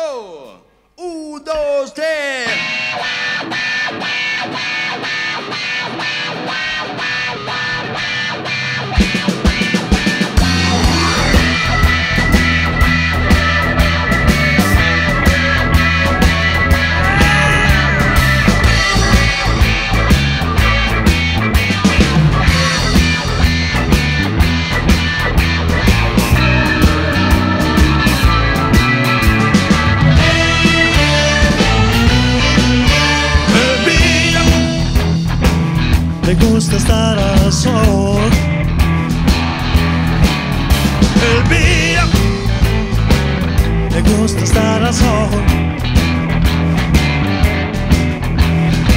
Oh, un, dos, tres. Me gusta estar al sol. Elvira, me gusta estar al sol.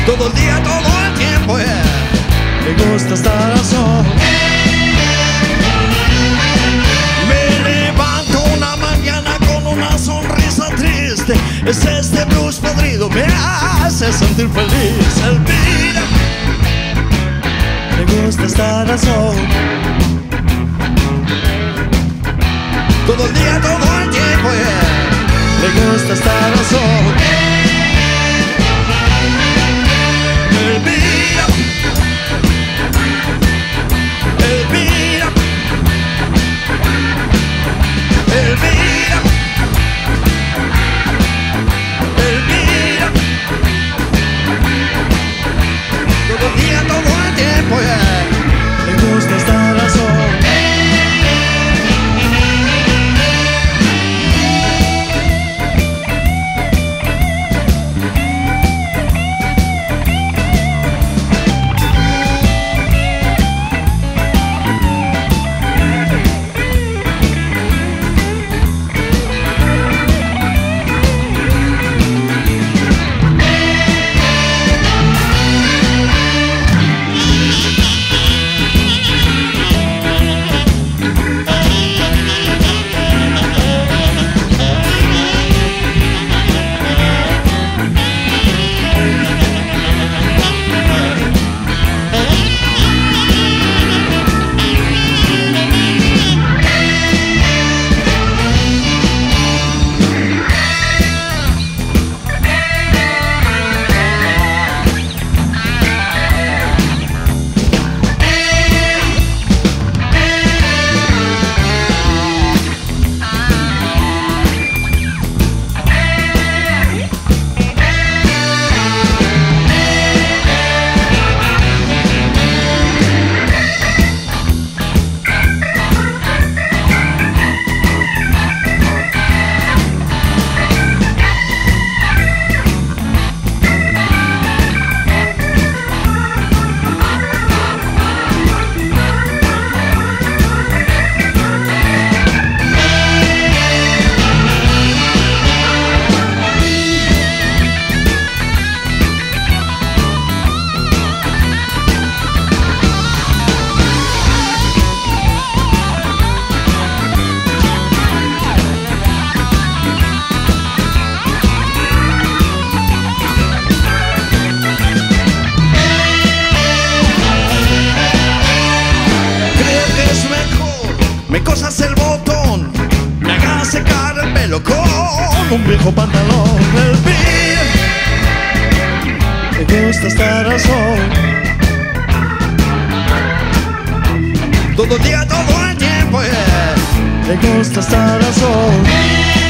Todo el día, todo el tiempo, yeah. Me gusta estar al sol. Me levanto una mañana con una sonrisa triste. Es este blues podrido, me hace sentir feliz. Elvira, me gusta estar al sol. Todo el día, todo el tiempo, yeah. Me gusta estar al pelo con un viejo pantalón. Elvira, me gusta estar al sol. Todo el día, todo el tiempo, yeah. Gusta estar al sol.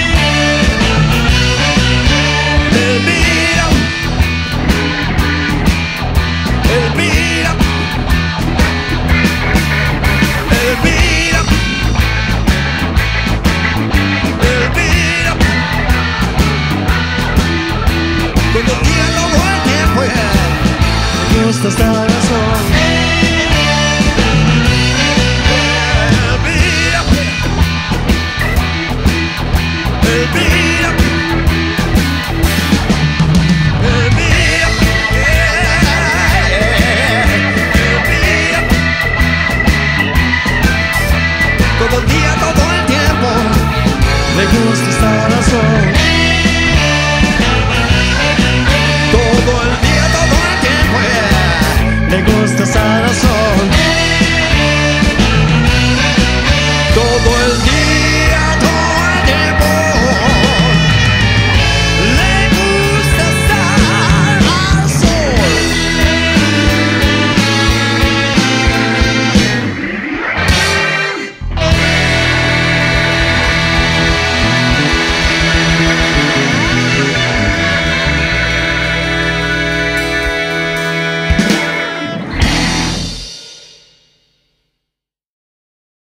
old boys